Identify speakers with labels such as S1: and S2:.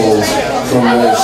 S1: from this.